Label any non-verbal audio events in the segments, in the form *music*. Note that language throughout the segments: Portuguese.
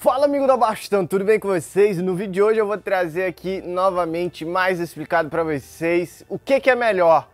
Fala amigo da Bastão, tudo bem com vocês? No vídeo de hoje eu vou trazer aqui novamente mais explicado para vocês o que, que é melhor,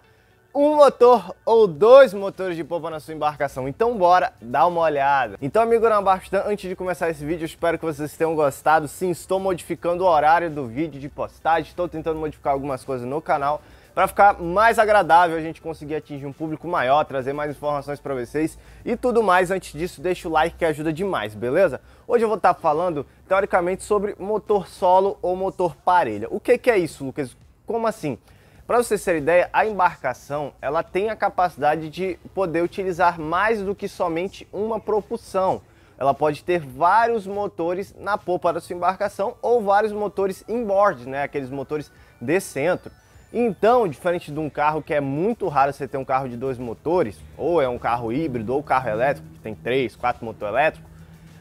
um motor ou dois motores de polpa na sua embarcação. Então bora dar uma olhada. Então amigo da Bastão, antes de começar esse vídeo, espero que vocês tenham gostado. Sim, estou modificando o horário do vídeo de postagem, estou tentando modificar algumas coisas no canal para ficar mais agradável, a gente conseguir atingir um público maior, trazer mais informações para vocês e tudo mais. Antes disso, deixa o like que ajuda demais, beleza? Hoje eu vou estar tá falando, teoricamente, sobre motor solo ou motor parelha. O que, que é isso, Lucas? Como assim? Para vocês terem ideia, a embarcação ela tem a capacidade de poder utilizar mais do que somente uma propulsão. Ela pode ter vários motores na polpa da sua embarcação ou vários motores inboard, né? aqueles motores de centro. Então, diferente de um carro que é muito raro você ter um carro de dois motores, ou é um carro híbrido ou carro elétrico, que tem três, quatro motores elétricos,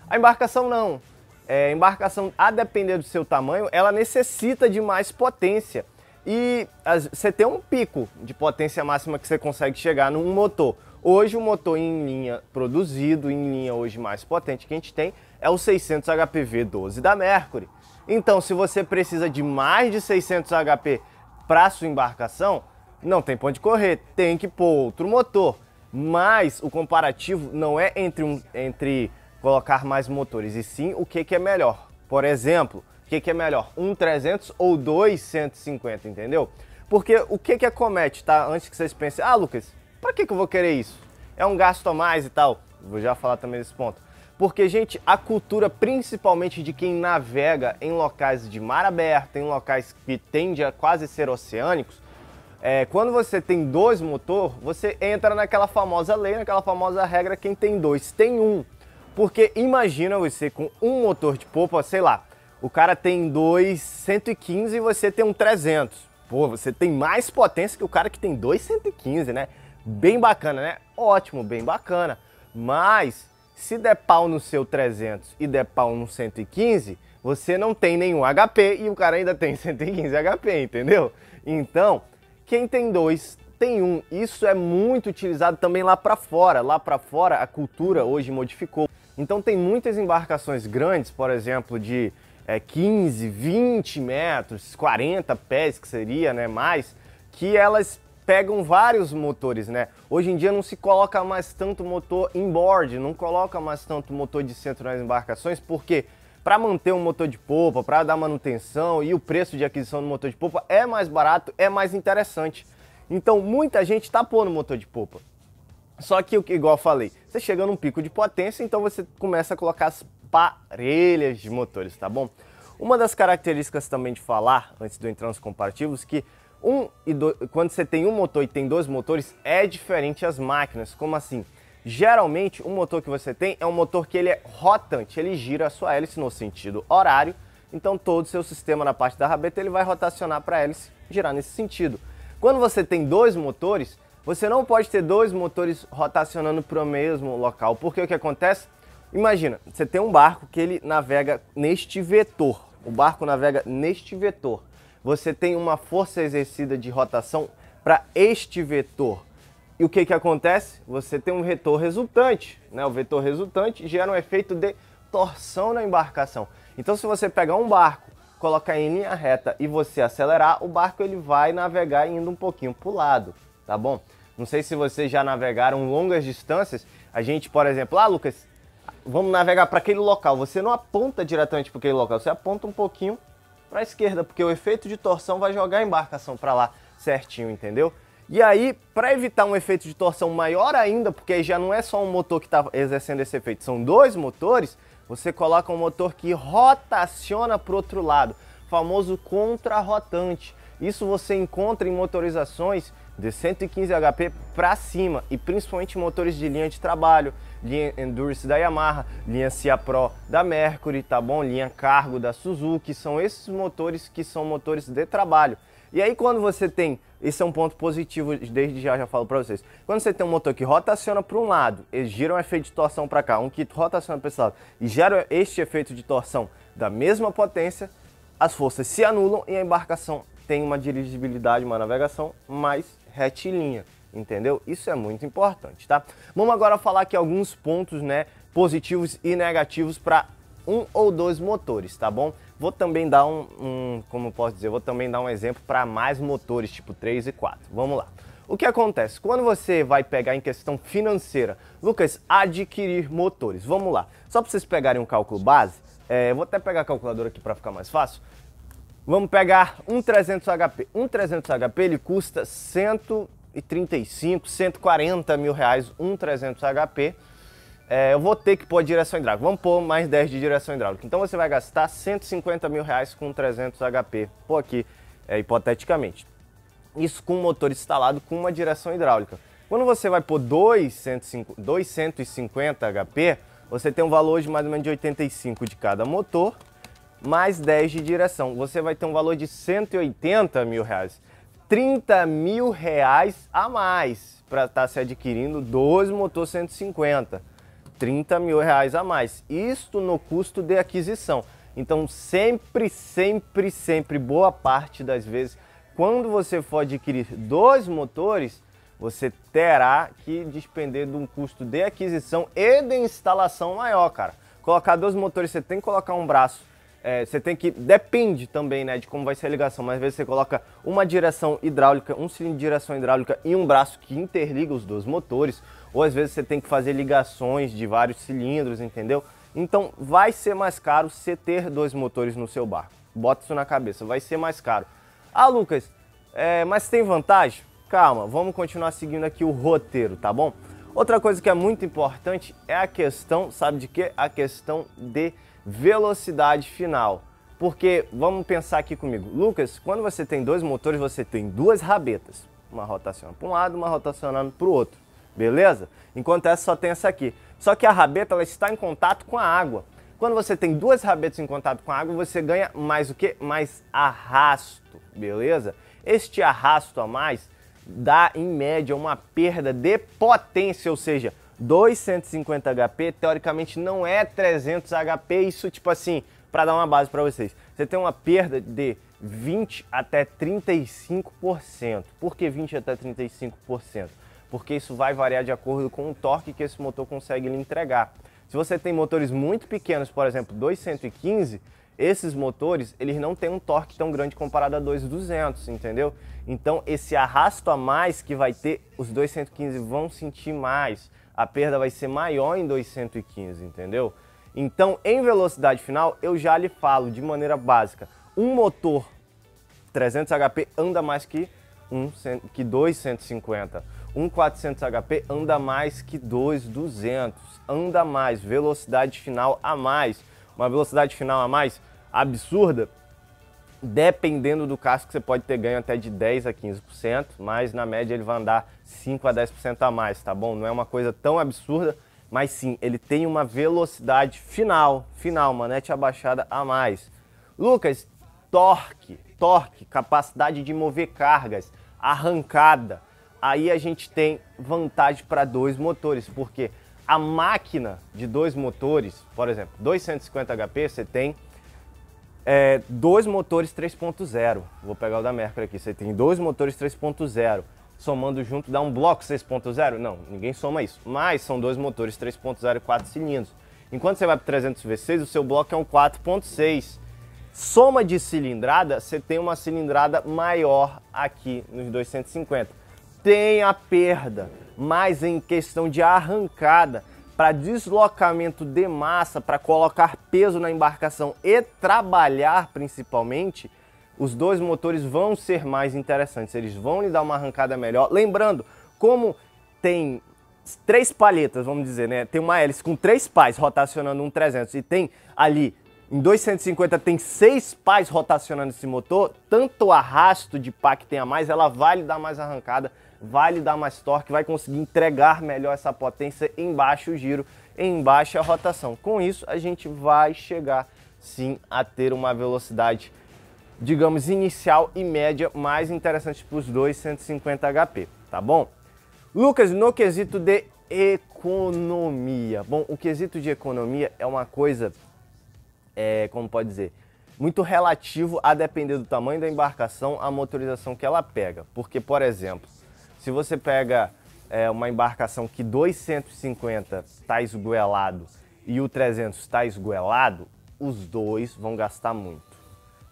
a embarcação não. É, a embarcação, a depender do seu tamanho, ela necessita de mais potência. E as, você tem um pico de potência máxima que você consegue chegar num motor. Hoje o motor em linha produzido, em linha hoje mais potente que a gente tem, é o 600 HPV 12 da Mercury. Então, se você precisa de mais de 600 HP para sua embarcação, não tem ponto de correr, tem que pôr outro motor. Mas o comparativo não é entre, um, entre colocar mais motores, e sim o que, que é melhor. Por exemplo, o que, que é melhor, um 300 ou dois 150, entendeu? Porque o que, que acomete, tá? Antes que vocês pensem, ah, Lucas, para que, que eu vou querer isso? É um gasto a mais e tal. Vou já falar também desse ponto. Porque, gente, a cultura, principalmente de quem navega em locais de mar aberto, em locais que tende a quase ser oceânicos, é, quando você tem dois motor, você entra naquela famosa lei, naquela famosa regra, quem tem dois tem um. Porque imagina você com um motor de popa, sei lá, o cara tem dois 115 e você tem um 300. Pô, você tem mais potência que o cara que tem dois 115, né? Bem bacana, né? Ótimo, bem bacana. Mas se der pau no seu 300 e der pau no 115, você não tem nenhum HP e o cara ainda tem *laughs* 115 HP, entendeu? Então, quem tem dois tem um. Isso é muito utilizado também lá para fora. Lá para fora a cultura hoje modificou. Então tem muitas embarcações grandes, por exemplo, de é, 15, 20 metros, 40 pés que seria, né, mais, que elas pegam vários motores, né? Hoje em dia não se coloca mais tanto motor inboard, não coloca mais tanto motor de centro nas embarcações, porque para manter um motor de polpa, para dar manutenção e o preço de aquisição do motor de polpa é mais barato, é mais interessante. Então muita gente está pondo motor de polpa. Só que, igual eu falei, você chega num pico de potência, então você começa a colocar as parelhas de motores, tá bom? Uma das características também de falar, antes de eu entrar nos comparativos, que um e dois, quando você tem um motor e tem dois motores, é diferente as máquinas. Como assim? Geralmente, o motor que você tem é um motor que ele é rotante, ele gira a sua hélice no sentido horário, então todo o seu sistema na parte da rabeta ele vai rotacionar para a hélice girar nesse sentido. Quando você tem dois motores, você não pode ter dois motores rotacionando para o mesmo local, porque o que acontece? Imagina, você tem um barco que ele navega neste vetor, o barco navega neste vetor você tem uma força exercida de rotação para este vetor. E o que, que acontece? Você tem um vetor resultante. Né? O vetor resultante gera um efeito de torção na embarcação. Então, se você pegar um barco, colocar em linha reta e você acelerar, o barco ele vai navegar indo um pouquinho para o lado, tá bom? Não sei se vocês já navegaram longas distâncias. A gente, por exemplo, ah, Lucas, vamos navegar para aquele local. Você não aponta diretamente para aquele local, você aponta um pouquinho para a esquerda, porque o efeito de torção vai jogar a embarcação para lá certinho, entendeu? E aí, para evitar um efeito de torção maior ainda, porque aí já não é só um motor que está exercendo esse efeito, são dois motores, você coloca um motor que rotaciona para o outro lado, famoso contrarrotante. Isso você encontra em motorizações de 115 HP para cima e principalmente motores de linha de trabalho, linha Endurance da Yamaha, linha Cia Pro da Mercury, tá bom? Linha Cargo da Suzuki, são esses motores que são motores de trabalho. E aí quando você tem, esse é um ponto positivo, desde já já falo para vocês. Quando você tem um motor que rotaciona para um lado, e gira um efeito de torção para cá, um que rotaciona para esse lado e gera este efeito de torção da mesma potência, as forças se anulam e a embarcação tem uma dirigibilidade, uma navegação mais retilínea entendeu? Isso é muito importante, tá? Vamos agora falar aqui alguns pontos, né, positivos e negativos para um ou dois motores, tá bom? Vou também dar um, um como posso dizer, vou também dar um exemplo para mais motores, tipo 3 e 4. Vamos lá. O que acontece? Quando você vai pegar em questão financeira, Lucas, adquirir motores. Vamos lá. Só para vocês pegarem um cálculo base, é, vou até pegar a calculadora aqui para ficar mais fácil. Vamos pegar um 300 HP. Um 300 HP ele custa 135, 140 mil reais, um 300 HP. É, eu vou ter que pôr direção hidráulica. Vamos pôr mais 10 de direção hidráulica. Então você vai gastar 150 mil reais com 300 HP. Pô aqui, é, hipoteticamente. Isso com o motor instalado com uma direção hidráulica. Quando você vai por 250 HP, você tem um valor de mais ou menos de 85 de cada motor, mais 10 de direção. Você vai ter um valor de 180 mil reais. 30 mil reais a mais para estar tá se adquirindo dois motor 150. 30 mil reais a mais. Isto no custo de aquisição. Então sempre, sempre, sempre, boa parte das vezes quando você for adquirir dois motores, você terá que despender de um custo de aquisição e de instalação maior, cara. Colocar dois motores, você tem que colocar um braço. É, você tem que. Depende também, né, de como vai ser a ligação, mas às vezes você coloca uma direção hidráulica, um cilindro de direção hidráulica e um braço que interliga os dois motores, ou às vezes você tem que fazer ligações de vários cilindros, entendeu? Então vai ser mais caro você ter dois motores no seu barco. Bota isso na cabeça, vai ser mais caro. Ah, Lucas, é, mas tem vantagem? Calma, vamos continuar seguindo aqui o roteiro, tá bom? Outra coisa que é muito importante é a questão, sabe de quê? A questão de velocidade final. Porque, vamos pensar aqui comigo, Lucas, quando você tem dois motores, você tem duas rabetas. Uma rotacionando para um lado, uma rotacionando para o outro, beleza? Enquanto essa só tem essa aqui. Só que a rabeta ela está em contato com a água. Quando você tem duas rabetas em contato com a água, você ganha mais o que? Mais arrasto, beleza? Este arrasto a mais dá, em média, uma perda de potência, ou seja, 250 HP, teoricamente não é 300 HP, isso tipo assim, para dar uma base para vocês. Você tem uma perda de 20 até 35%. Por que 20 até 35%? Porque isso vai variar de acordo com o torque que esse motor consegue lhe entregar. Se você tem motores muito pequenos, por exemplo, 215, esses motores, eles não têm um torque tão grande comparado a 2,200, entendeu? Então, esse arrasto a mais que vai ter, os 215 vão sentir mais. A perda vai ser maior em 215, entendeu? Então, em velocidade final, eu já lhe falo de maneira básica. Um motor 300 HP anda mais que um que 250. Um 400 HP anda mais que 2,200. Anda mais, velocidade final a mais. Uma velocidade final a mais absurda, dependendo do casco você pode ter ganho até de 10 a 15%, mas na média ele vai andar 5 a 10% a mais, tá bom? Não é uma coisa tão absurda, mas sim, ele tem uma velocidade final, final, manete abaixada a mais. Lucas, torque, torque, capacidade de mover cargas, arrancada, aí a gente tem vantagem para dois motores, porque a máquina de dois motores, por exemplo, 250 HP, você tem é, dois motores 3.0. Vou pegar o da Mercury aqui. Você tem dois motores 3.0. Somando junto dá um bloco 6.0? Não, ninguém soma isso. Mas são dois motores 3.0 e 4 cilindros. Enquanto você vai para 300 V6, o seu bloco é um 4.6. Soma de cilindrada, você tem uma cilindrada maior aqui nos 250. Tem a perda, mas em questão de arrancada, para deslocamento de massa, para colocar peso na embarcação e trabalhar principalmente, os dois motores vão ser mais interessantes, eles vão lhe dar uma arrancada melhor. Lembrando, como tem três palhetas, vamos dizer, né? Tem uma hélice com três pás rotacionando um 300 e tem ali em 250 tem seis pás rotacionando esse motor, tanto o arrasto de pá que tem a mais, ela vai lhe dar mais arrancada, vai lhe dar mais torque, vai conseguir entregar melhor essa potência em baixo giro, em baixa rotação. Com isso, a gente vai chegar sim a ter uma velocidade, digamos, inicial e média mais interessante para os dois 150 HP, tá bom? Lucas, no quesito de economia. Bom, o quesito de economia é uma coisa, é, como pode dizer, muito relativo a depender do tamanho da embarcação, a motorização que ela pega. Porque, por exemplo, se você pega é, uma embarcação que 250 está esgoelado e o 300 está esgoelado, os dois vão gastar muito.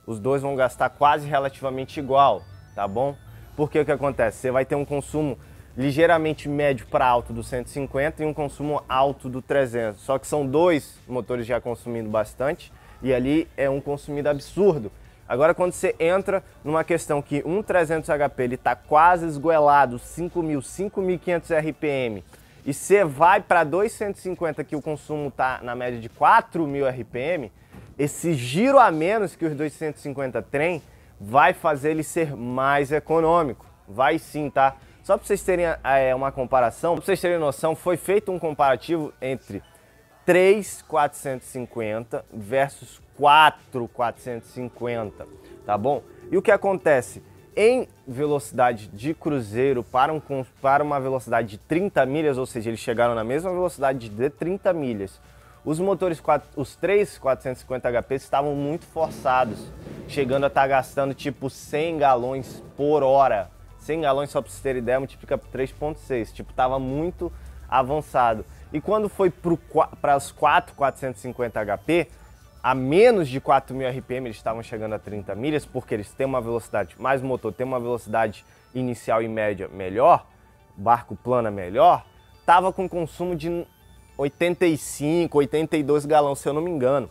Os dois vão gastar quase relativamente igual, tá bom? Porque o que acontece? Você vai ter um consumo ligeiramente médio para alto do 150 e um consumo alto do 300. Só que são dois motores já consumindo bastante e ali é um consumido absurdo. Agora quando você entra numa questão que um 300 HP ele está quase esgoelado, 5.000, 5.500 RPM, e você vai para 250 que o consumo está na média de 4.000 RPM, esse giro a menos que os 250 tem vai fazer ele ser mais econômico. Vai sim, tá? Só para vocês terem é, uma comparação, para vocês terem noção, foi feito um comparativo entre 3,450 versus 4,450, tá bom? E o que acontece? Em velocidade de cruzeiro para, um, para uma velocidade de 30 milhas, ou seja, eles chegaram na mesma velocidade de 30 milhas, os motores, os 3 450 HP estavam muito forçados, chegando a estar tá gastando tipo 100 galões por hora. 100 galões, só para vocês terem ideia, multiplica por 3.6, tipo, estava muito avançado. E quando foi para os 4 450 HP, a menos de 4.000 RPM eles estavam chegando a 30 milhas, porque eles têm uma velocidade, mais motor tem uma velocidade inicial e média melhor, barco plana melhor, estava com consumo de 85, 82 galões, se eu não me engano.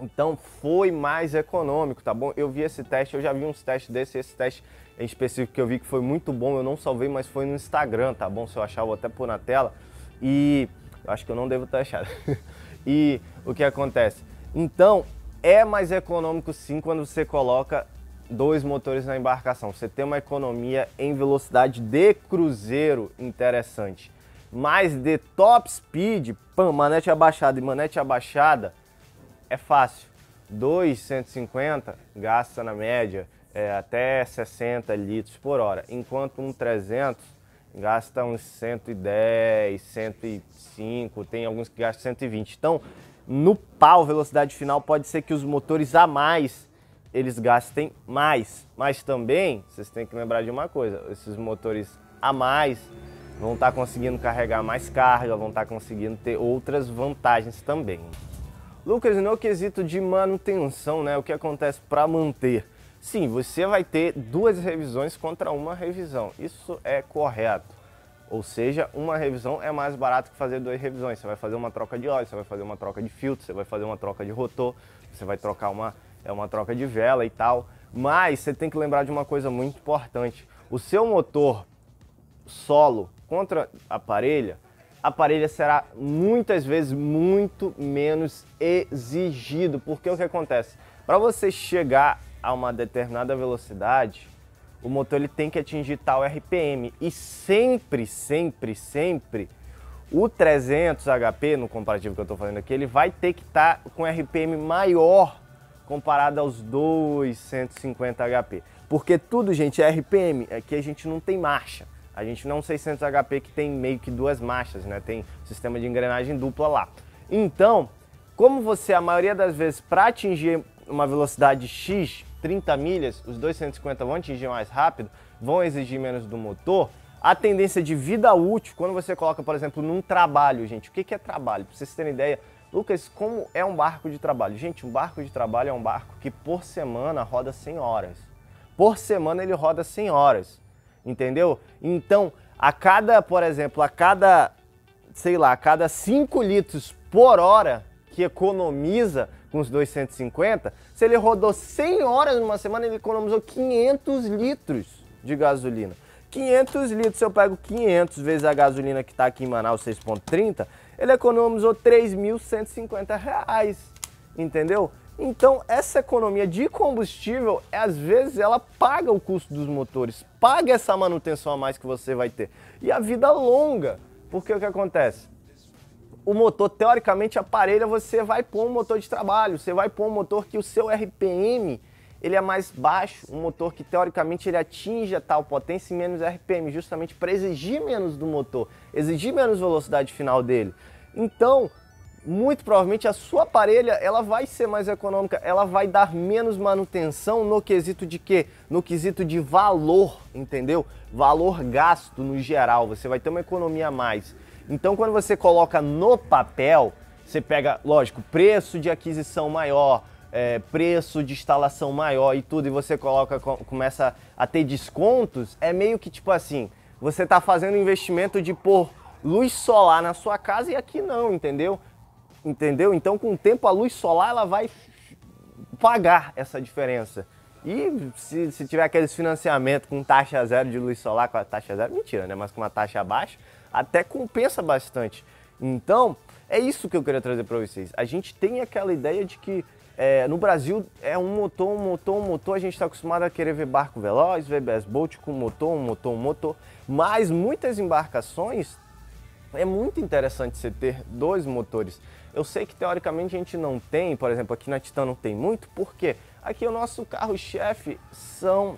Então foi mais econômico, tá bom? Eu vi esse teste, eu já vi uns testes desse, esse teste em específico que eu vi que foi muito bom, eu não salvei, mas foi no Instagram, tá bom? Se eu achar, eu vou até pôr na tela. E eu acho que eu não devo ter achado. *laughs* e o que acontece? Então, é mais econômico sim quando você coloca dois motores na embarcação. Você tem uma economia em velocidade de cruzeiro interessante. Mas de top speed, pam, manete abaixada e manete abaixada, é fácil. 250 gasta na média é, até 60 litros por hora, enquanto um 300 gasta uns 110, 105, tem alguns que gastam 120. Então, no pau, velocidade final, pode ser que os motores a mais eles gastem mais, mas também vocês têm que lembrar de uma coisa: esses motores a mais vão estar tá conseguindo carregar mais carga, vão estar tá conseguindo ter outras vantagens também. Lucas, no quesito de manutenção, né, o que acontece para manter? Sim, você vai ter duas revisões contra uma revisão. Isso é correto. Ou seja, uma revisão é mais barato que fazer duas revisões. Você vai fazer uma troca de óleo, você vai fazer uma troca de filtro, você vai fazer uma troca de rotor, você vai trocar uma, é uma troca de vela e tal. Mas você tem que lembrar de uma coisa muito importante. O seu motor solo contra a parelha, a parelha será muitas vezes muito menos exigido. Porque o que acontece? Para você chegar a uma determinada velocidade, o motor ele tem que atingir tal RPM. E sempre, sempre, sempre, o 300 HP, no comparativo que eu estou fazendo aqui, ele vai ter que estar tá com RPM maior comparado aos 250 HP. Porque tudo, gente, é RPM. Aqui a gente não tem marcha. A gente não é um 600 HP que tem meio que duas marchas, né? Tem sistema de engrenagem dupla lá. Então, como você, a maioria das vezes, para atingir uma velocidade X, 30 milhas, os 250 vão atingir mais rápido, vão exigir menos do motor, a tendência de vida útil, quando você coloca, por exemplo, num trabalho, gente, o que é trabalho? Para vocês terem ideia, Lucas, como é um barco de trabalho? Gente, um barco de trabalho é um barco que por semana roda 100 horas. Por semana ele roda 100 horas entendeu? Então, a cada, por exemplo, a cada, sei lá, a cada 5 litros por hora que economiza com os 250, se ele rodou 100 horas numa semana, ele economizou 500 litros de gasolina. 500 litros, se eu pego 500 vezes a gasolina que está aqui em Manaus, 6,30, ele economizou 3.150 reais, entendeu? Então, essa economia de combustível, às vezes, ela paga o custo dos motores, paga essa manutenção a mais que você vai ter. E a vida longa, porque o que acontece? O motor, teoricamente, aparelha, você vai pôr um motor de trabalho, você vai pôr um motor que o seu RPM ele é mais baixo, um motor que teoricamente ele atinge a tal potência e menos RPM, justamente para exigir menos do motor, exigir menos velocidade final dele. Então, muito provavelmente a sua parelha ela vai ser mais econômica, ela vai dar menos manutenção no quesito de quê? No quesito de valor, entendeu? Valor gasto no geral, você vai ter uma economia a mais. Então quando você coloca no papel, Você pega, lógico, preço de aquisição maior, é, preço de instalação maior e tudo, e você coloca, começa a ter descontos, é meio que tipo assim, você está fazendo investimento de pôr luz solar na sua casa e aqui não, entendeu? Entendeu? Então com o tempo a luz solar ela vai pagar essa diferença. E se, se tiver aqueles financiamentos com taxa zero de luz solar, com a taxa zero, mentira, né? Mas com uma taxa baixa, até compensa bastante. Então, é isso que eu queria trazer para vocês. A gente tem aquela ideia de que é, no Brasil é um motor, um motor, um motor. A gente está acostumado a querer ver barco veloz, VBS Bolt com motor, um motor, um motor. Mas muitas embarcações é muito interessante você ter dois motores. Eu sei que teoricamente a gente não tem, por exemplo, aqui na Titan não tem muito, porque aqui o nosso carro-chefe são,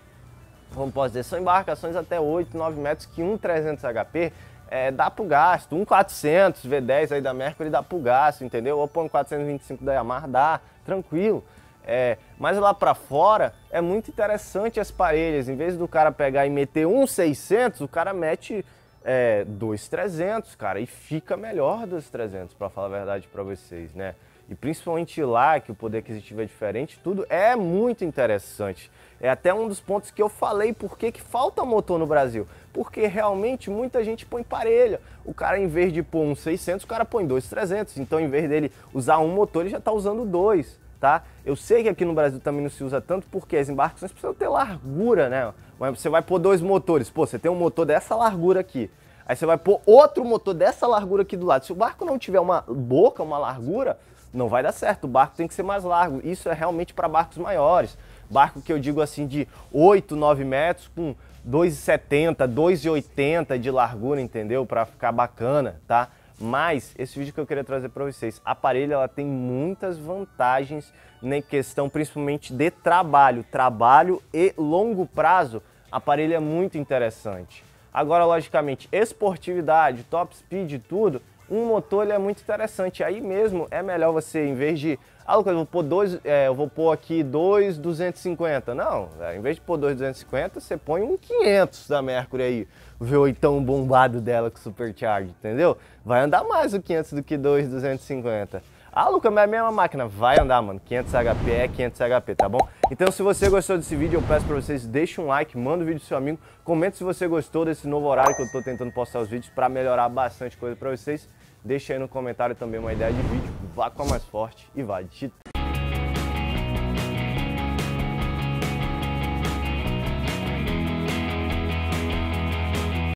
como posso dizer, são embarcações até 8, 9 metros que um 300 HP é, dá pro gasto. Um 400 V10 aí da Mercury dá pro gasto, entendeu? Ou um 425 da Yamaha, dá, tranquilo. É, mas lá para fora é muito interessante as parelhas. Em vez do cara pegar e meter um 600, o cara mete é, dois 300, cara, e fica melhor dos 300, para falar a verdade para vocês, né? E principalmente lá, que o poder aquisitivo é diferente, tudo é muito interessante. É até um dos pontos que eu falei por que falta motor no Brasil. Porque realmente muita gente põe parelha. O cara, em vez de pôr um 600, o cara põe dois 300. Então, em vez dele usar um motor, ele já está usando dois, tá? Eu sei que aqui no Brasil também não se usa tanto porque as embarcações precisam ter largura, né? Você vai pôr dois motores. Pô, você tem um motor dessa largura aqui. Aí você vai pôr outro motor dessa largura aqui do lado. Se o barco não tiver uma boca, uma largura, não vai dar certo. O barco tem que ser mais largo. Isso é realmente para barcos maiores. Barco que eu digo assim de 8, 9 metros com 2,70, 2,80 de largura, entendeu? Para ficar bacana, tá? Mas esse vídeo que eu queria trazer para vocês, a parelha ela tem muitas vantagens na questão principalmente de trabalho, trabalho e longo prazo. A parelha é muito interessante. Agora, logicamente, esportividade, top speed tudo, um motor é muito interessante. Aí mesmo é melhor você, em vez de ah, Lucas, eu vou pôr dois, é, eu vou pôr aqui dois 250. Não, é, em vez de pôr dois 250, você põe um 500 da Mercury aí. O V8 bombado dela com Supercharge, entendeu? Vai andar mais o 500 do que dois 250. Ah, Lucas, mas é a mesma máquina. Vai andar, mano. 500 HP é 500 HP, tá bom? Então, se você gostou desse vídeo, eu peço pra vocês, deixe um like, manda o vídeo pro seu amigo, comenta se você gostou desse novo horário que eu tô tentando postar os vídeos pra melhorar bastante coisa pra vocês. Deixa aí no comentário também uma ideia de vídeo. Vá com a mais forte e vá de